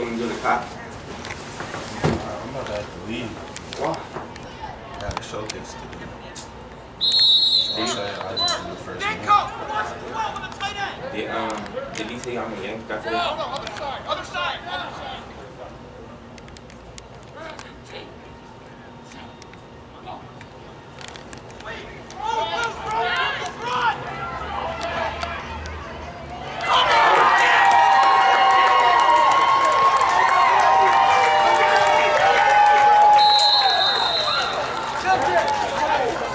Go to the car? I'm about to have to leave. Why? I got a showcase to do. So I just do the first one. Did, um, did he say I'm a Yankee? guy? No, no, other side, other side. Come here.